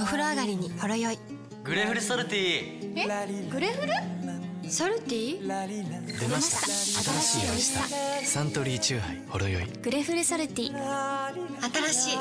お風呂上がりにほろ酔い。グレフルソルティえ？グレフル？ソルティ出ました。新しい美味しさ。サントリーチューハイほろ酔い。グレフルソルティ新しい。